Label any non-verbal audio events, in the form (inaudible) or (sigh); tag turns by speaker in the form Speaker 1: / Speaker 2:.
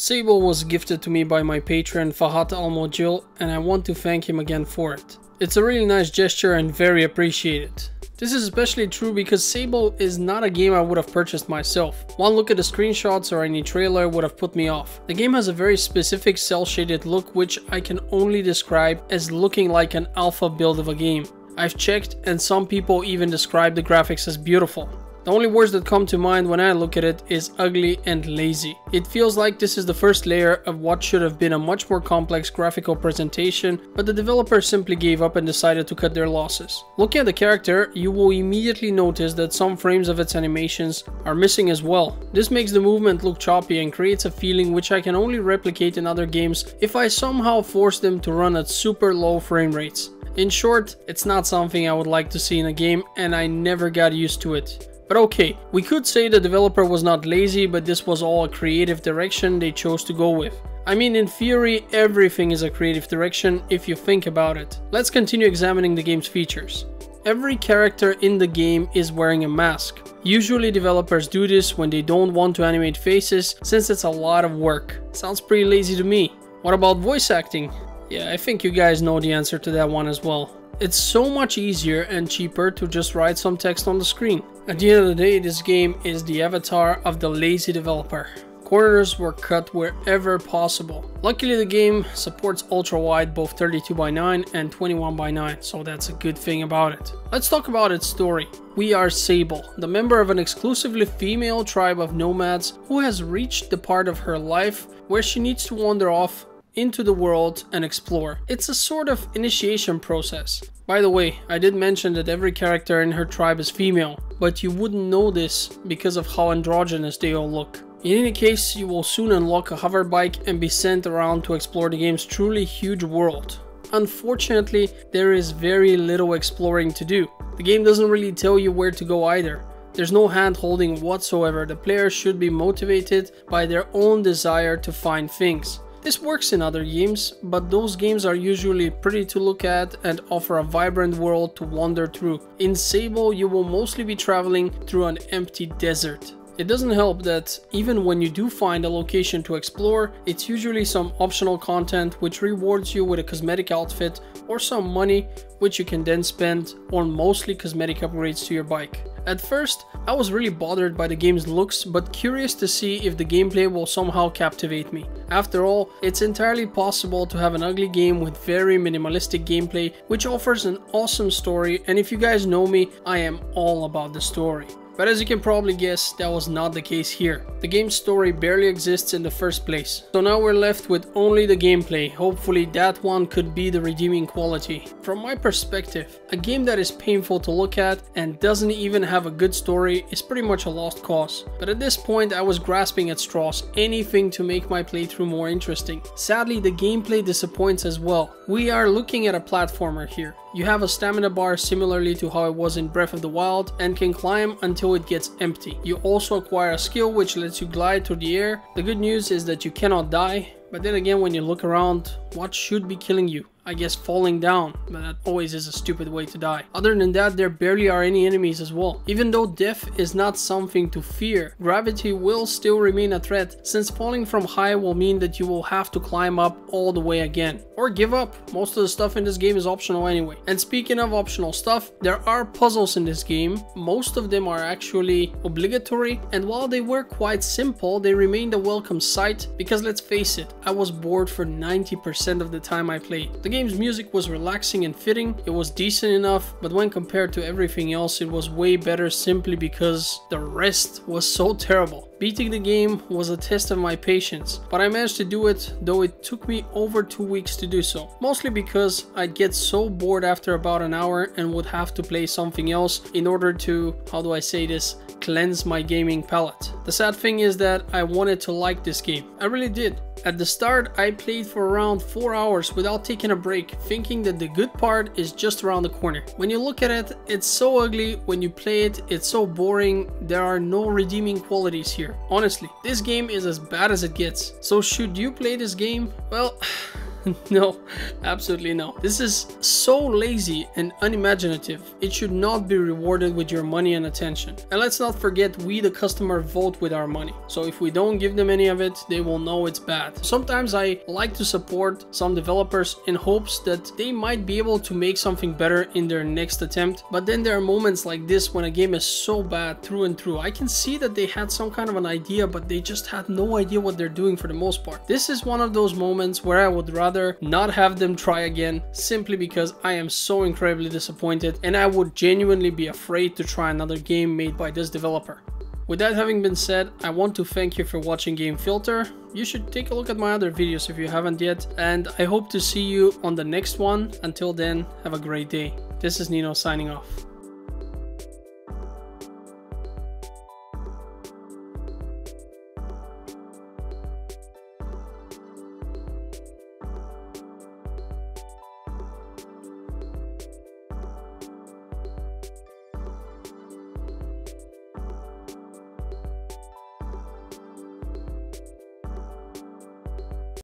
Speaker 1: Sable was gifted to me by my patron Fahad Almojil and I want to thank him again for it. It's a really nice gesture and very appreciated. This is especially true because Sable is not a game I would have purchased myself. One look at the screenshots or any trailer would have put me off. The game has a very specific cel shaded look which I can only describe as looking like an alpha build of a game. I've checked and some people even describe the graphics as beautiful. The only words that come to mind when I look at it is ugly and lazy. It feels like this is the first layer of what should have been a much more complex graphical presentation, but the developer simply gave up and decided to cut their losses. Looking at the character, you will immediately notice that some frames of its animations are missing as well. This makes the movement look choppy and creates a feeling which I can only replicate in other games if I somehow force them to run at super low frame rates. In short, it's not something I would like to see in a game and I never got used to it. But okay, we could say the developer was not lazy, but this was all a creative direction they chose to go with. I mean, in theory, everything is a creative direction if you think about it. Let's continue examining the game's features. Every character in the game is wearing a mask. Usually developers do this when they don't want to animate faces since it's a lot of work. Sounds pretty lazy to me. What about voice acting? Yeah, I think you guys know the answer to that one as well. It's so much easier and cheaper to just write some text on the screen. At the end of the day, this game is the avatar of the lazy developer. Corners were cut wherever possible. Luckily the game supports ultra wide both 32x9 and 21x9 so that's a good thing about it. Let's talk about its story. We are Sable, the member of an exclusively female tribe of nomads who has reached the part of her life where she needs to wander off into the world and explore. It's a sort of initiation process. By the way, I did mention that every character in her tribe is female, but you wouldn't know this because of how androgynous they all look. In any case, you will soon unlock a hover bike and be sent around to explore the game's truly huge world. Unfortunately, there is very little exploring to do. The game doesn't really tell you where to go either. There's no hand holding whatsoever, the player should be motivated by their own desire to find things. This works in other games, but those games are usually pretty to look at and offer a vibrant world to wander through. In Sable, you will mostly be traveling through an empty desert. It doesn't help that even when you do find a location to explore, it's usually some optional content which rewards you with a cosmetic outfit or some money which you can then spend on mostly cosmetic upgrades to your bike. At first, I was really bothered by the game's looks but curious to see if the gameplay will somehow captivate me. After all, it's entirely possible to have an ugly game with very minimalistic gameplay which offers an awesome story and if you guys know me, I am all about the story. But as you can probably guess, that was not the case here. The game's story barely exists in the first place. So now we're left with only the gameplay. Hopefully that one could be the redeeming quality. From my perspective, a game that is painful to look at and doesn't even have a good story is pretty much a lost cause. But at this point I was grasping at straws, anything to make my playthrough more interesting. Sadly the gameplay disappoints as well. We are looking at a platformer here. You have a stamina bar similarly to how it was in Breath of the Wild and can climb until it gets empty. You also acquire a skill which lets you glide through the air. The good news is that you cannot die, but then again when you look around, what should be killing you? I guess falling down, but that always is a stupid way to die. Other than that, there barely are any enemies as well. Even though death is not something to fear, gravity will still remain a threat since falling from high will mean that you will have to climb up all the way again. Or give up, most of the stuff in this game is optional anyway. And speaking of optional stuff, there are puzzles in this game. Most of them are actually obligatory and while they were quite simple, they remained a welcome sight because let's face it, I was bored for 90% of the time I played. The game's music was relaxing and fitting, it was decent enough, but when compared to everything else it was way better simply because the rest was so terrible. Beating the game was a test of my patience, but I managed to do it though it took me over two weeks to do so. Mostly because I'd get so bored after about an hour and would have to play something else in order to, how do I say this, cleanse my gaming palate. The sad thing is that I wanted to like this game. I really did. At the start, I played for around 4 hours without taking a break, thinking that the good part is just around the corner. When you look at it, it's so ugly, when you play it, it's so boring, there are no redeeming qualities here. Honestly, this game is as bad as it gets. So should you play this game? Well, (sighs) (laughs) no, absolutely no. This is so lazy and unimaginative. It should not be rewarded with your money and attention. And let's not forget, we the customer vote with our money. So if we don't give them any of it, they will know it's bad. Sometimes I like to support some developers in hopes that they might be able to make something better in their next attempt. But then there are moments like this when a game is so bad through and through. I can see that they had some kind of an idea, but they just had no idea what they're doing for the most part. This is one of those moments where I would rather not have them try again simply because I am so incredibly disappointed and I would genuinely be afraid to try another game made by this developer. With that having been said, I want to thank you for watching Game Filter. You should take a look at my other videos if you haven't yet, and I hope to see you on the next one. Until then, have a great day. This is Nino signing off.